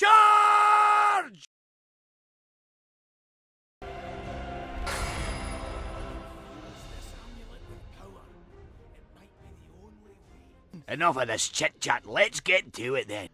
Charge! Enough of this chit chat. Let's get to it then.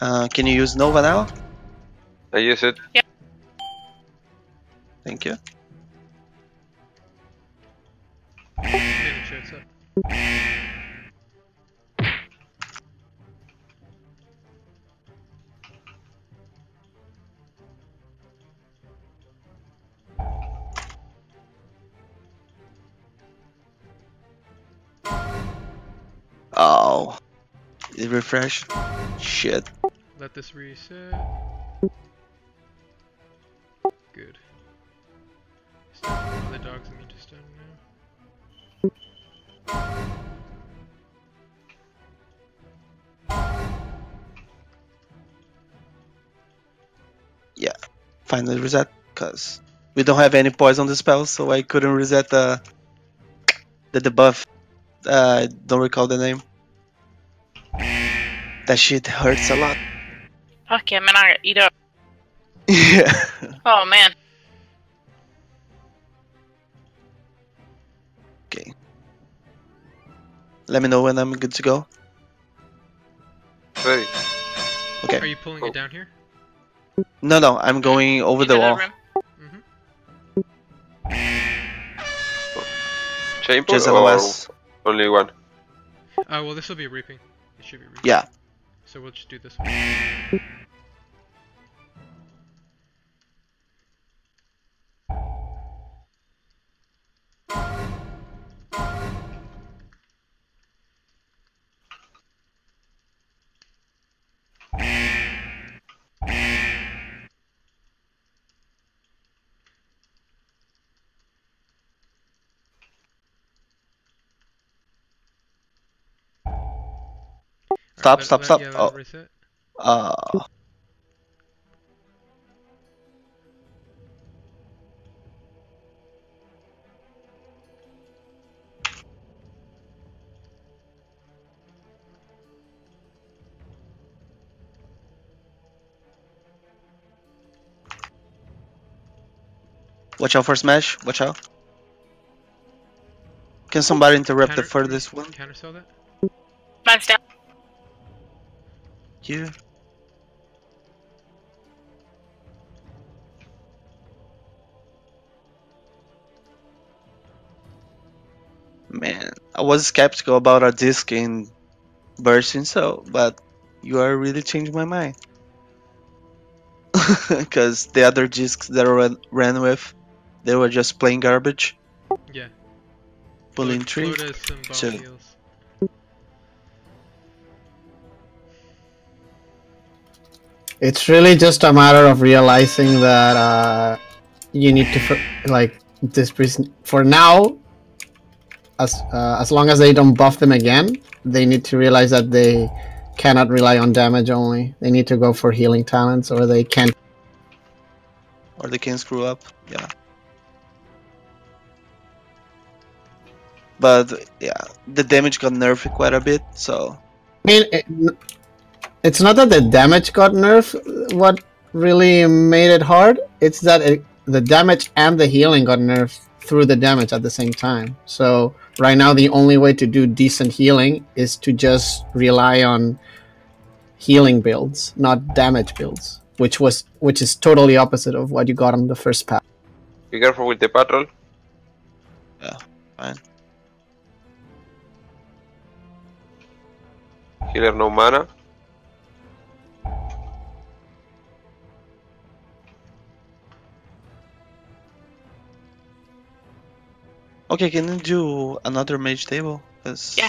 Uh, can you use Nova now? I use it. Yep. Thank you. Getting shirts up. Oh. It refreshed. Shit. Let this reset. Good. The dogs need to stand now. Yeah, finally reset. Because we don't have any poison spells, so I couldn't reset the the debuff. Uh, I don't recall the name. That shit hurts a lot. Fuck yeah, man, I gotta eat up. yeah. Oh man. Okay. Let me know when I'm good to go. Ready. Okay. Are you pulling Oh. it down here? No, no, I'm going over the wall. room. Mm-hmm. Chain Just pull or only one? Uh, well, this will be reaping. It should be reaping. Yeah. So we'll just do this one. Stop, stop, stop. yeah, let it Oh. Uh, watch out for smash. Watch out. Can somebody interrupt the Counter- furthest one? Counterspell that? Mine's down. Yeah. Man, I was skeptical about a disc in bursting so, but you are really changed my mind. Because the other discs that I ran, ran with, they were just plain garbage. Yeah. Pulling tree. Flo does some bomb So- It's really just a matter of realizing that uh, you need to like this person for now. As uh, as long as they don't buff them again, they need to realize that they cannot rely on damage only. They need to go for healing talents, or they can't. Or they can screw up. Yeah. But yeah, the damage got nerfed quite a bit, so I mean, it, it's not that the damage got nerfed. What really made it hard? It's that it, the damage and the healing got nerfed through the damage at the same time. So right now, the only way to do decent healing is to just rely on healing builds, not damage builds, which was which is totally opposite of what you got on the first pack. Be careful with the patrol. Yeah, fine. Healer no mana. Okay, can you do another mage table? 'Cause Yeah.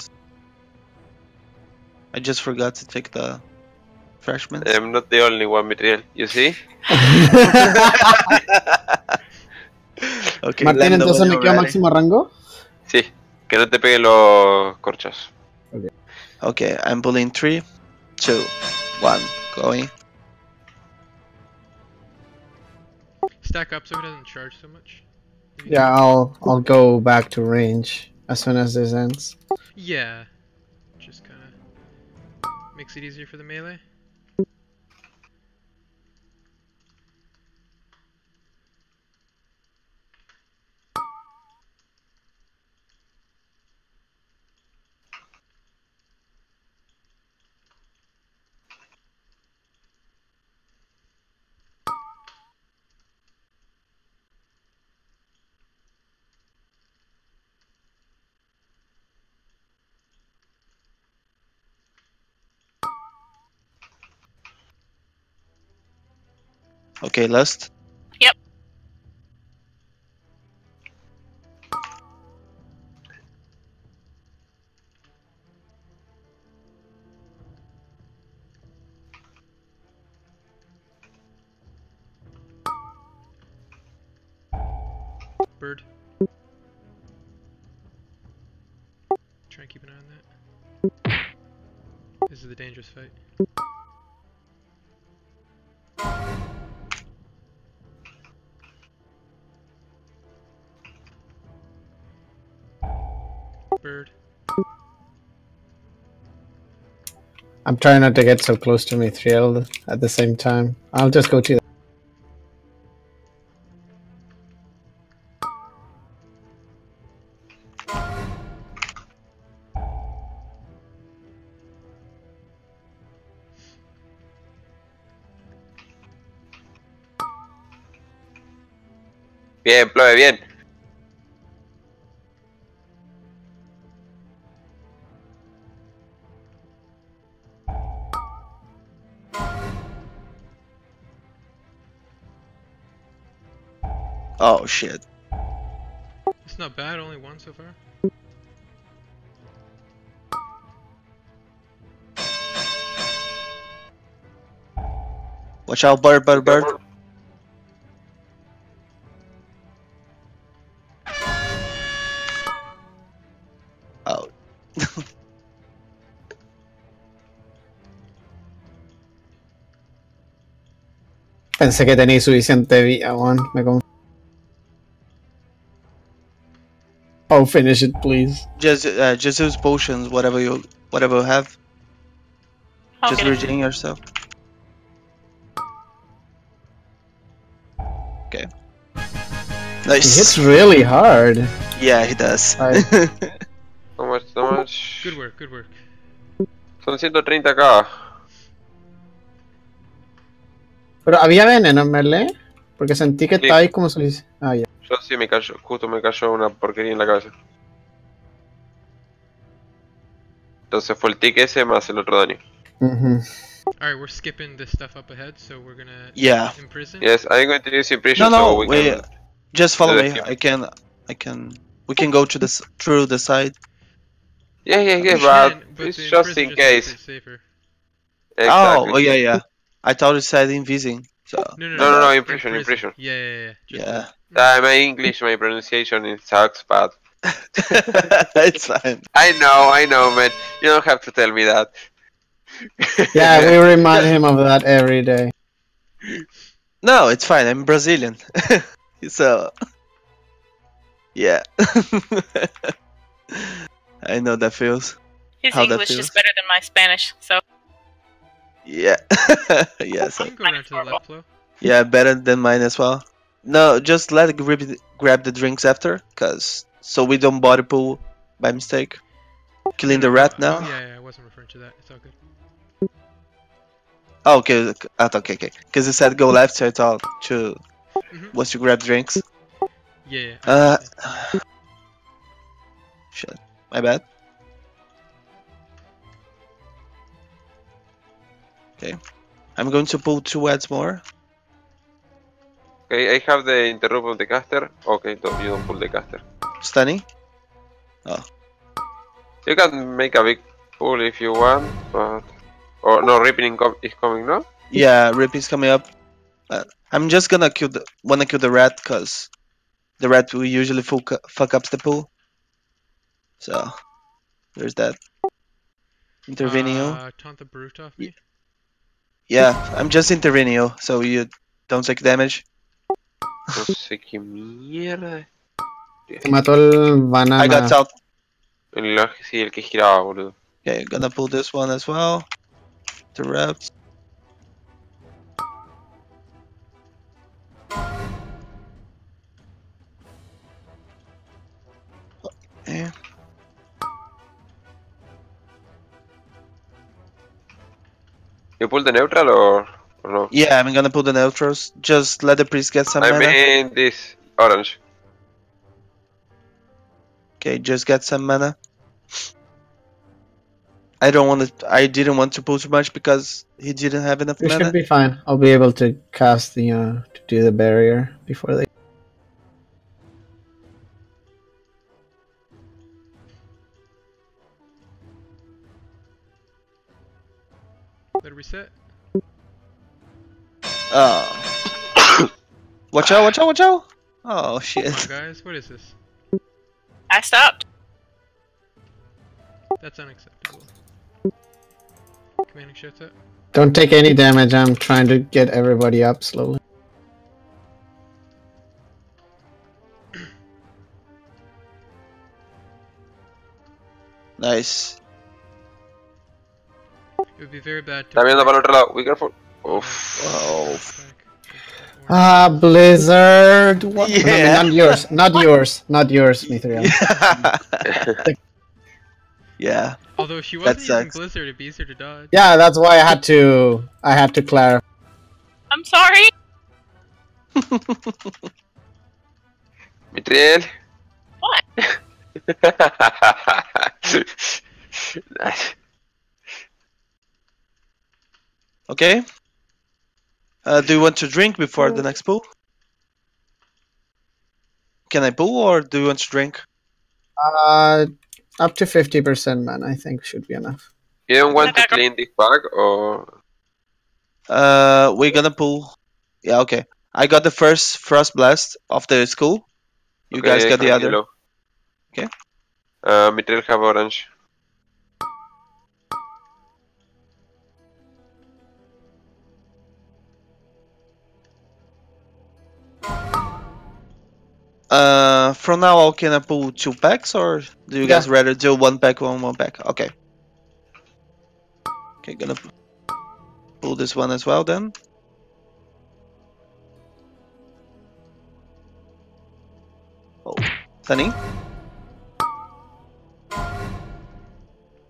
I just forgot to take the freshman. I'm not the only one, Mitriel. You see? okay, Martín, let me know entonces me you're quedo ready. máximo rango. Sí, que no te peguen los corchos. Okay, I'm pulling three, two, one, going. Stack up so he doesn't charge so much. Yeah, I'll I'll go back to range as soon as this ends. Yeah. Just kind of makes it easier for the melee. Okay, last. Yep. Bird. Try and keep an eye on that. This is the dangerous fight. Bird. I'm trying not to get so close to Mithril at the same time. I'll just go to the Bien, Ploe, bien. Oh shit. It's not bad, only one so far. Watch out, bird, bird, bird. Oh. Pensé que tenía suficiente vida, Juan. Me conf- Oh, finish it, please. Just, uh, just use potions, whatever you, whatever you have. Just Okay. regain yourself. Okay. He Nice. hits really hard. Yeah, he does. Alright. So much, so much. Good work, good work. Son 130k. Pero había veneno en melee. Porque sentí que Sí. estaba ahí como suficiente. Ah, ya. Yo sí me cayó, justo me cayó una porquería en la cabeza. Entonces fue el tick ese más el otro daño. Ujú. Alright, we're skipping this stuff up ahead, so we're gonna Yeah. imprison. Yes, I'm going to use impression No, no, so we wait. can... Just follow me. I can, I can. We can go to the through the side. Yeah, yeah, yeah, We but can, but it's just in makes case. it safer. Oh, Exactly. oh yeah, yeah. I thought it said invising. So No, no, No, no, no, in impression, prison. impression. Yeah, yeah, yeah. Just yeah, Uh, my English, my pronunciation it sucks, but it's fine. I know, I know, man. You don't have to tell me that. Yeah, we remind him of that every day. No, it's fine. I'm Brazilian, so yeah. I know that feels. His How that English feels? is better than my Spanish, so Yeah, yeah. So You can go around to the left, Flo. yeah, better than mine as well. No, just let it grab, the drinks after, cause so we don't body pool by mistake. Killing the rat Oh, now. yeah, yeah, I wasn't referring to that. It's all good. Oh, okay, okay, okay, okay. Cause it said go left, so I thought to Mhm. once you grab drinks. Yeah, yeah. Uh, shit, my bad. Okay, I'm going to pull two ads more. Okay, I have the interrupt of the caster. Okay, don't, you don't pull the caster. Stunning. Oh. You can make a big pull if you want, but... Or no, Ripping is coming, no? Yeah, Rip is coming up. Uh, I'm just gonna kill the wanna kill the rat, cause the rat will usually fuck, fuck up the pool. So there's that. Intervenio. Uh, taunt the brute off me. yeah, I'm just Intervenio, so you don't take damage. No sé qué mierda. Mató el banana. I got out. El, sí, el que giraba, boludo. Okay, gonna pull this one as well. The reps. Okay. ¿You pull the neutral or no? Yeah, I'm gonna put the neutros. Just let the priest get some I mana. mean this orange. Okay, just get some mana. I don't want to. I didn't want to pull too much because he didn't have enough We mana. should be fine. I'll be able to cast the uh, to do the barrier before they. Let reset. Oh. watch out! Watch out! Watch out! Oh shit! Come guys. What is this? I stopped. That's unacceptable. Commanding Shout up. Don't take any damage. I'm trying to get everybody up slowly. Nice. It would be very bad to. Está viendo para el otro lado. Be careful. Uf. Wow. Ah, Blizzard. What? No, no, Yeah. not yours. Not yours. Not yours, Mithril. yeah. Although she wasn't using. Blizzard, it'd be easier to dodge. Yeah, that's why I had to. I had to clarify. I'm sorry. Mitriel. What? nice. Okay. Uh, do you want to drink before the next pull? Can I pull or do you want to drink? Uh, up to fifty percent, man. I think should be enough. You don't want to clean this bag or Uh, we're gonna pull. Yeah, okay. I got the first frost blast of the school. You Okay, guys I got the other. yellow. Okay. Uh, Mitriel have orange. Uh, from now on, can I pull two packs or do you guys rather do one pack, one, one pack? Okay. Okay, gonna pull this one as well then. Oh, stunning.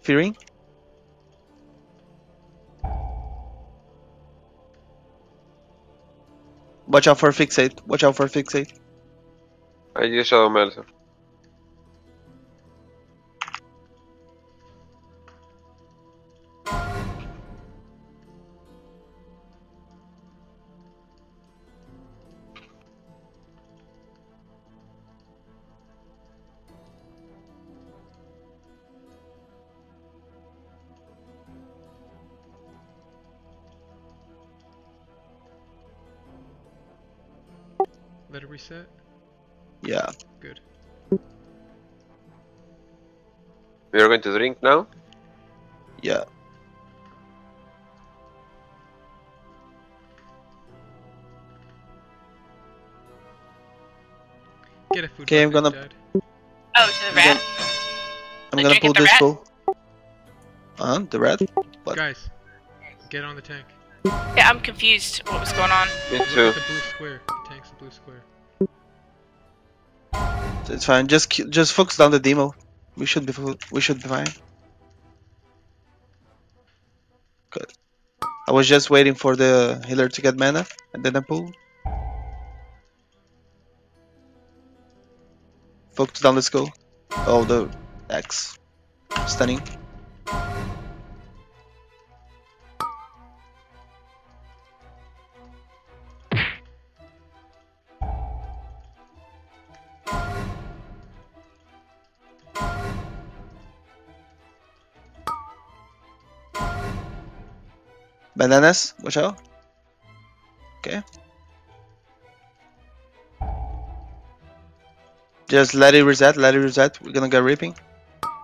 Fearing. Watch out for fixate. Watch out for fixate. I use Shadow Get a food. Okay, I'm gonna- Dad. Oh, to the rat. I'm Did gonna pull this rat? pull. Uh, the red? What? Guys, get on the tank. Yeah, I'm confused. What was going on? Me Look too. at the blue square. The tank's the blue square. It's fine. Just just focus on the demo. We should be we should be fine. Good. I was just waiting for the healer to get mana and then I pull. Focus down, let's go. Oh, the X. Stunning. Bananas, watch out. Okay. Just let it reset, let it reset. We're gonna get ripping.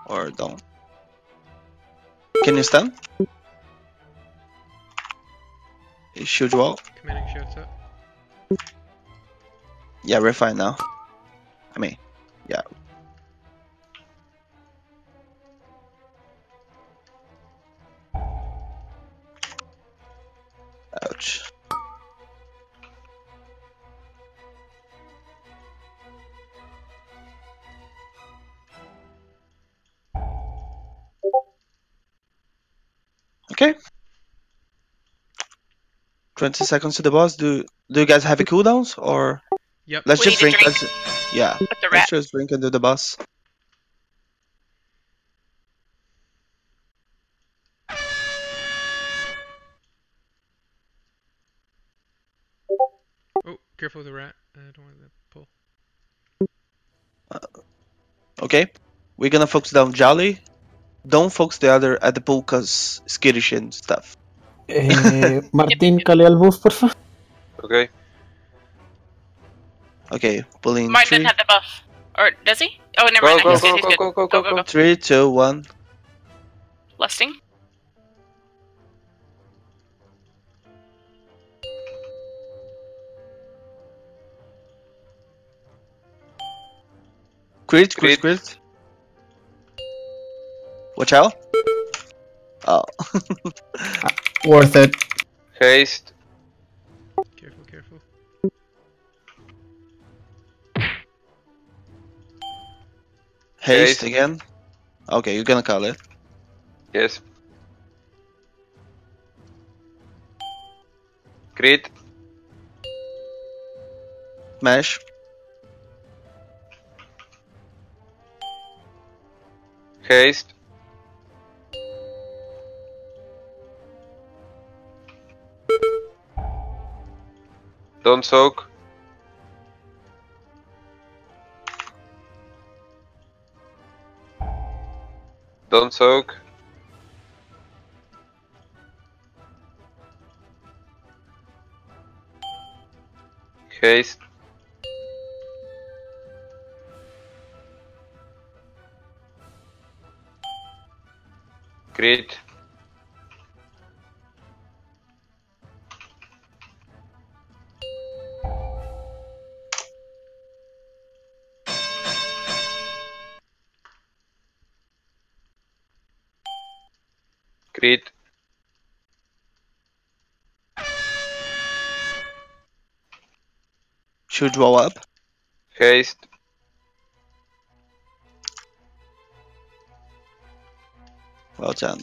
or don't. Can you stand? Shoot wall. Commanding shouts up. Yeah, we're fine now. I mean, yeah. Ouch. Okay. 20 seconds to the boss. Do do you guys have a cooldowns or Yep. let's We just need to drink, drink. let's yeah. The rat. Let's just drink and do the boss. Oh, careful with the rat. I don't want to pull. Uh, okay? We're gonna focus down Jolly. Don't focus the other at the pool cause skittish and stuff. Eh, Martín, cale al buff, porfa. Okay. Okay, pulling Martin three, doesn't the buff. Or does he? Oh, never mind. go, he's good, go, go, go, go, go, go, go, go. three, two, one. Lusting. Crit, crit, Crit. Crit. Watch out. Oh. Worth it. Haste. Careful, careful. Haste Haste. again. Okay, you're gonna call it. Yes. Crit. Smash. Haste. Don't soak. Don't soak. Haste. Crit. Should draw up. Haste. Well done.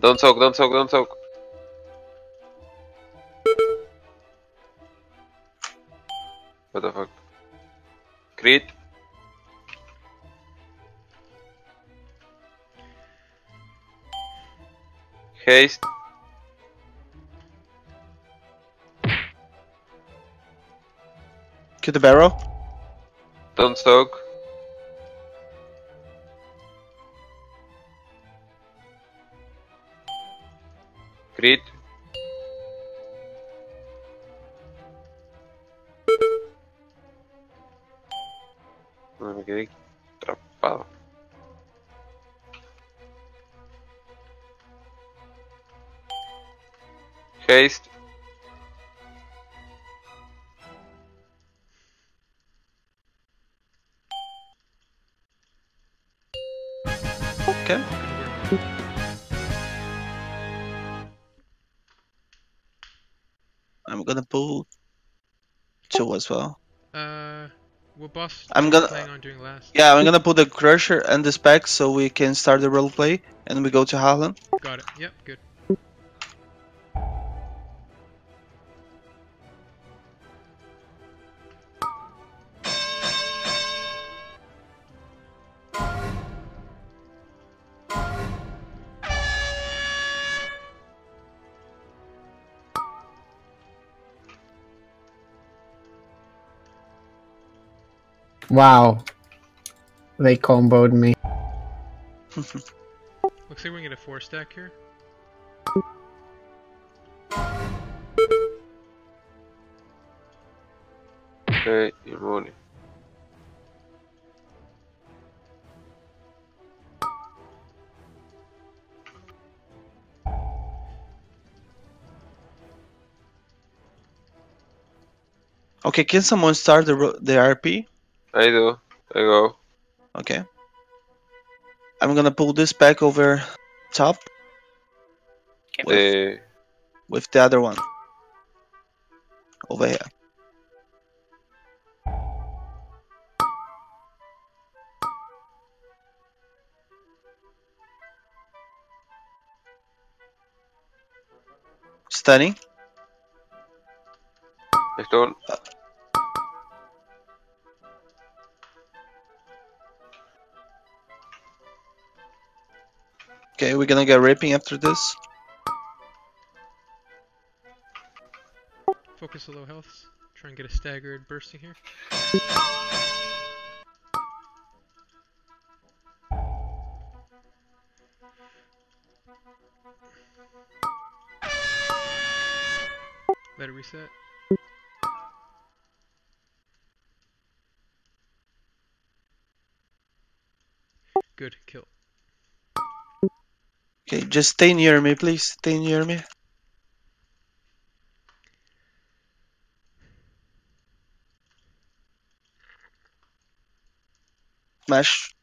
Don't talk, don't talk, don't talk. What the fuck? Crit. Haste. Kill the barrel. Don't soak. Crit. As well. Uh, we're boss I'm gonna- planning on doing last? Yeah, I'm gonna put the Crusher and the Specs so we can start the roleplay and we go to Harlan. Got it. Yep, good. Wow. They comboed me. Looks like we can get a four stack here. Okay, you're morning. Okay, can someone start the the RP? I do. I go. Okay. I'm gonna pull this back over top Okay. The eh. with the other one. Over here. Stunning. stone. Okay, we're gonna get ripping after this. Focus the low healths. Try and get a staggered bursting here. Let it reset. Good, kill. Okay, just stay near me, please. Stay near me. Smash.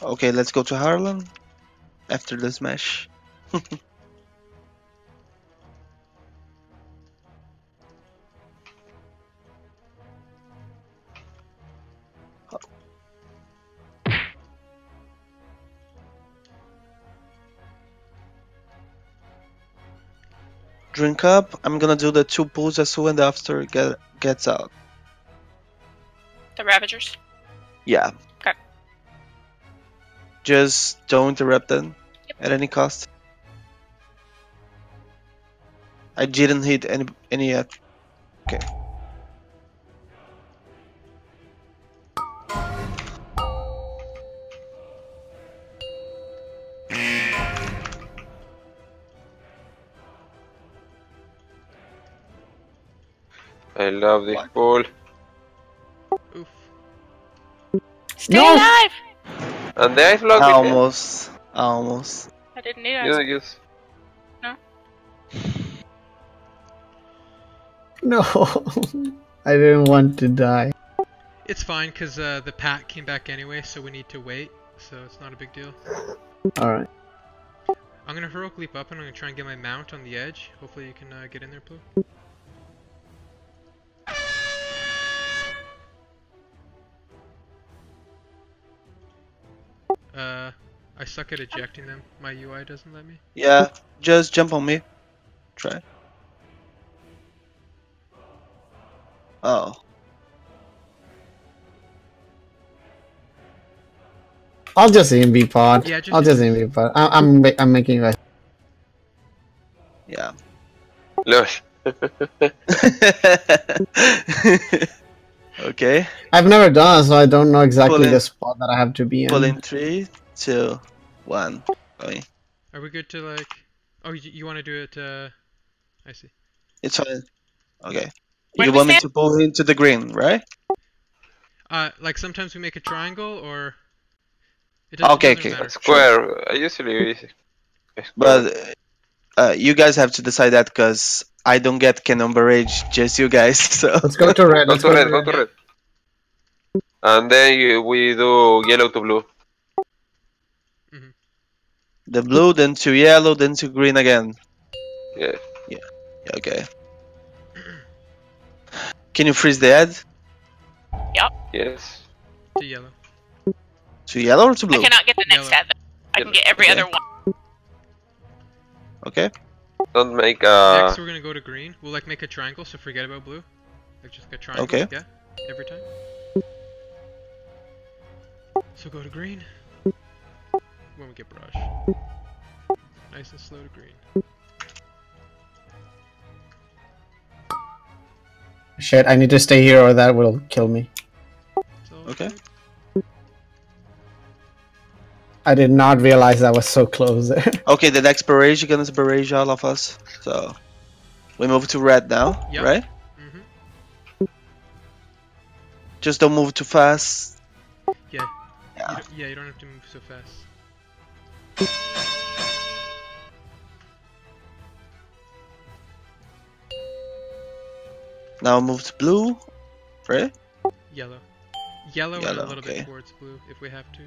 Okay, let's go to Harlan after the smash. Drink up. I'm gonna do the two pulls as soon as after get gets out. The Ravagers. Yeah. Okay. Just don't interrupt them Yep. at any cost. I didn't hit any any yet. Okay. I love this pool. Oof. Stay No. alive! And the ice block. is- Almost. Almost. I didn't need You it. just No, I didn't want to die. It's fine, because uh, the pack came back anyway, so we need to wait, so it's not a big deal. Alright. I'm gonna heroic leap up and I'm gonna try and get my mount on the edge. Hopefully you can uh, get in there, Blue. Suck at ejecting them. My UI doesn't let me. Yeah. Just jump on me. Try. Oh. I'll just EMB pod. Yeah, just I'll just EMB pod. I I'm ma- I'm making a Yeah. Lush. okay. I've never done so I don't know exactly in. the spot that I have to be in. Pull in three, two, one. Going. Are we good to like? Oh, you, you want to do it? Uh, I see. It's fine. Okay. Where you want me to pull into the green, right? Uh, like sometimes we make a triangle or. It Okay, doesn't okay. matter. A square. I usually a square. But uh, you guys have to decide that because I don't get cannon barrage, just you guys. So Let's go to red. Let's to go red, to go to red. And then you, we do yellow to blue. The blue, then to yellow, then to green again. Yeah. Yeah. Okay. Can you freeze the head? Yep. Yes. To yellow. To yellow or to blue? I cannot get the next Yellow. head. I can get every Okay. other one. Okay. Don't make a. Next, we're gonna go to green. We'll like make a triangle, so forget about blue. Like just a triangle. Okay. Yeah. Every time. So go to green. When we get brush. Nice and slow to green. Shit, I need to stay here or that will kill me. Okay. I did not realize that was so close. Okay, the next barrage, you're gonna barrage all of us. So we move to red now, Yep. right? Mhm. Just don't move too fast. Yeah. Yeah. don't, yeah, you don't have to move so fast. Now move to blue. Right? Yellow. Yellow, and a little okay. bit towards blue if we have to.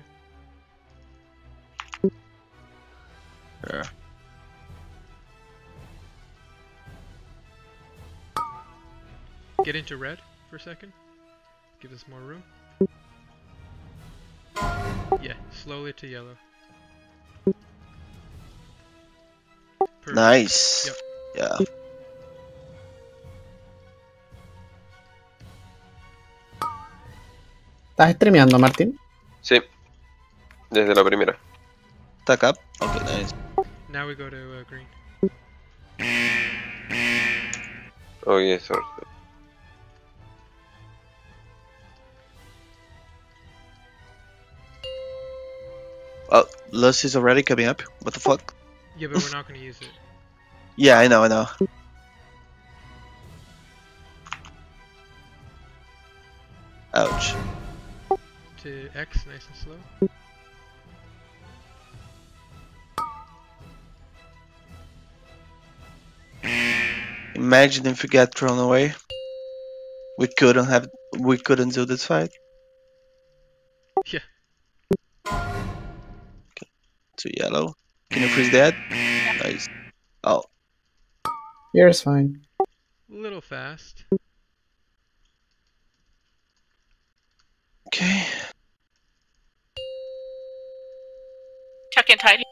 Sure. Get into red for a second. Give us more room. Yeah, slowly to yellow. Perfect. Nice. Yep. Yeah. ¿Estás streameando, Martín? Sí. Desde la primera. Tuck up. Okay, nice. Now we go to uh, green. Oh yes, sorry. Oh, is already coming up. What the fuck? Yeah, but we're not gonna use it. Yeah, I know, I know. Ouch. To X, nice and slow. Imagine if we get thrown away. We couldn't have. We couldn't do this fight. Yeah. Okay. To yellow. Can you freeze that? Nice. Oh, Yours fine. A little fast. okay. Tuck in tight.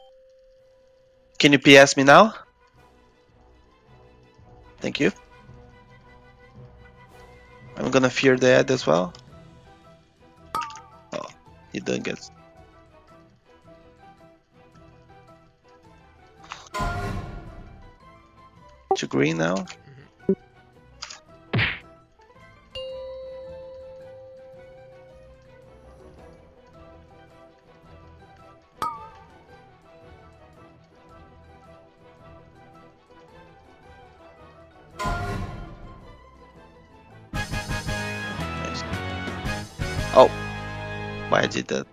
Can you PS me now? Thank you. I'm gonna fear the head as well. Oh, he didn't get. To green now. Nice. Oh, why I did that?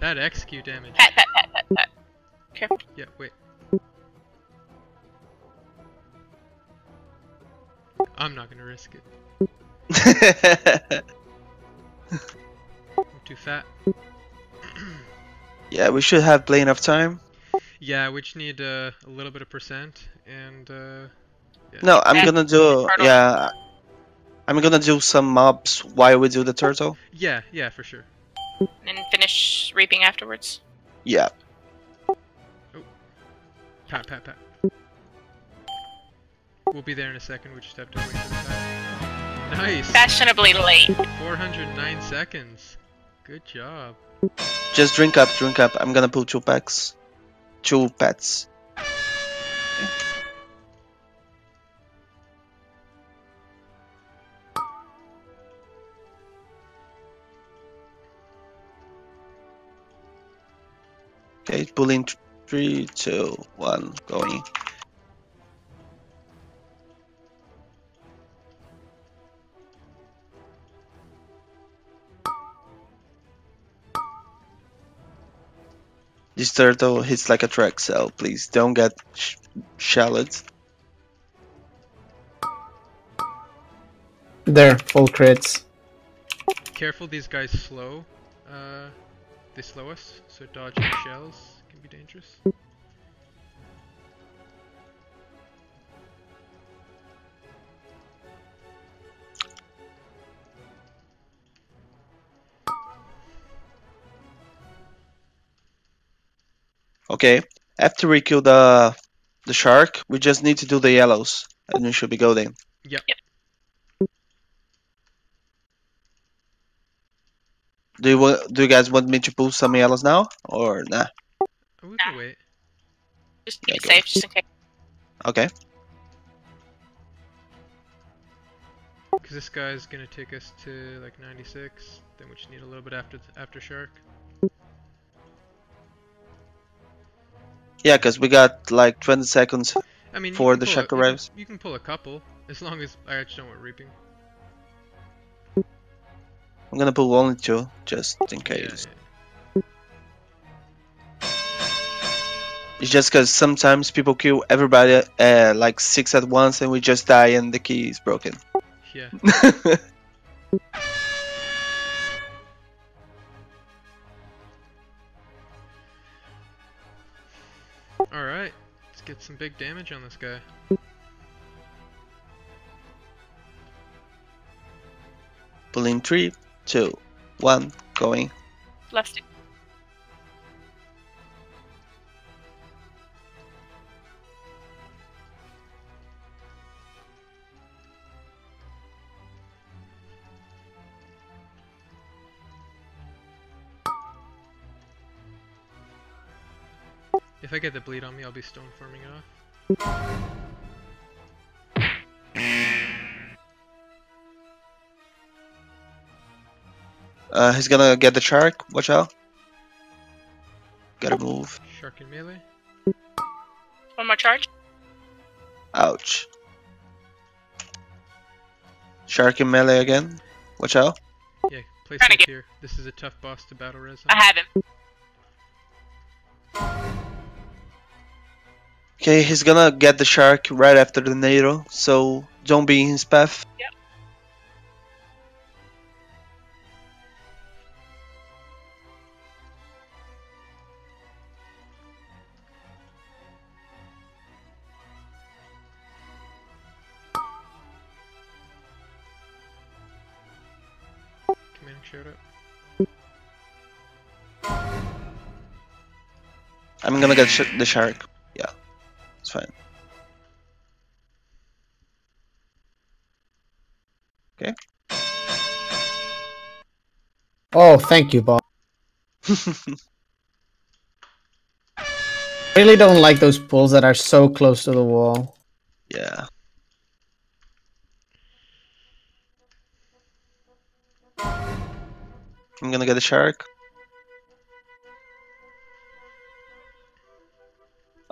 That XQ damage. Pat, pat, pat, pat, pat. Careful. Yeah, wait. I'm not gonna risk it. I'm too fat. yeah, we should have plenty of time. Yeah, we just need uh, a little bit of percent and uh, No, I'm gonna do. Yeah, I'm gonna do some mobs while we do the turtle. yeah, yeah, for sure. And finish reaping afterwards. Yeah. Oh. Pat, pat, pat. We'll be there in a second. We just have to wait for the pat. Nice. Fashionably late. 409 seconds. Good job. Just drink up, drink up. I'm gonna pull two packs. Two pets. Okay, pulling three, two, one, going. This turtle hits like a track cell. Please don't get sh- shallowed. There, full crits. Careful, these guys slow. Uh, they slow us, so dodging shells can be dangerous. Okay, after we kill the the shark, we just need to do the yellows, and we should be golden. Yep. Yep. Do you wa- do you guys want me to pull some yellows now, or nah? We can wait. Just keep Yeah, safe, just in case. Okay. Because this guy's gonna take us to like 96. Then we just need a little bit after after shark. Yeah, because we got like 20 seconds I mean, for the check arrives. You can pull a couple, as long as I actually don't want reaping. I'm gonna pull only two, just in case. Yeah, yeah. It's just because sometimes people kill everybody uh, like six at once and we just die and the key is broken. Yeah. Alright, let's get some big damage on this guy. Pulling three, two, one, going. Left stick. If I get the bleed on me, I'll be stone farming it off. Uh, he's gonna get the shark. Watch out. Gotta move. Shark in melee. One more charge. Ouch. Shark in melee again. Watch out. Yeah, place Trying to it here. This is a tough boss to battle res. I have him. Okay, he's gonna get the shark right after the NATO, so don't be in his path. Yep. Commanding Shout up. I'm gonna get sh- the shark. Fine. Oh, thank you, Bob. Really don't like those pools that are so close to the wall. yeah. I'm gonna get a shark.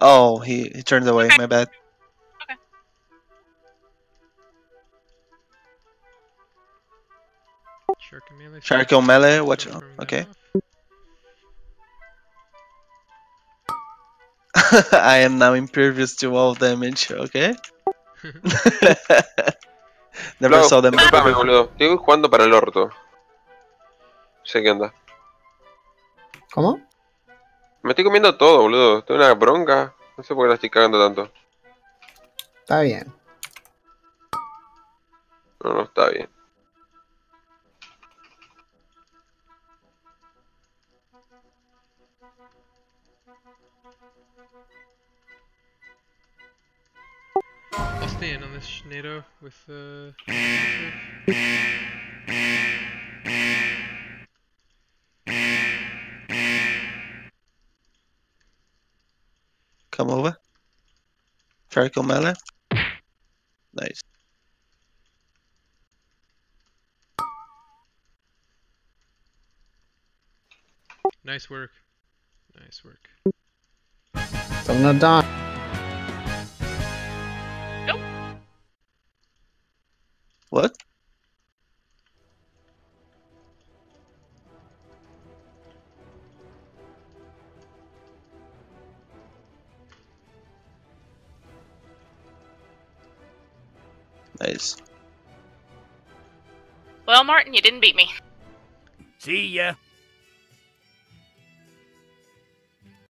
Oh, he, he turned away, Okay. my bad. Shark melee. Shark melee, watch out. Okay. I am now impervious to all damage, okay? Never Flo, saw them. disculpame, boludo. Estoy jugando para el orto. Sé qué onda. ¿Cómo? Me estoy comiendo todo, boludo. Estoy una bronca. No sé por qué la estoy cagando tanto. Está bien. No, no está bien. I'll stay in on this NATO with uh. Shark on melee. Nice. Nice work. Nice work. So I'm not done. Nope. What? Well, Martin, you didn't beat me. See ya.